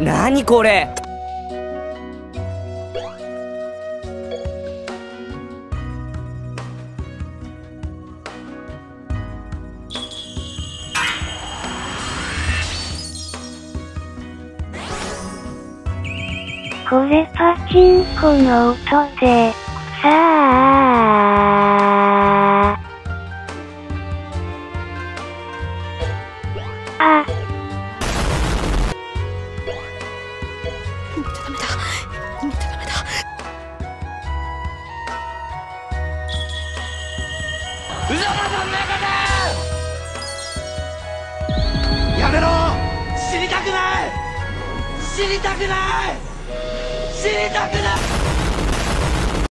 何これ？これパチンコの音で、さあ。あ、今じゃダメだ。今じゃダメだ。やめろ死にたくない死にたくない死にたくない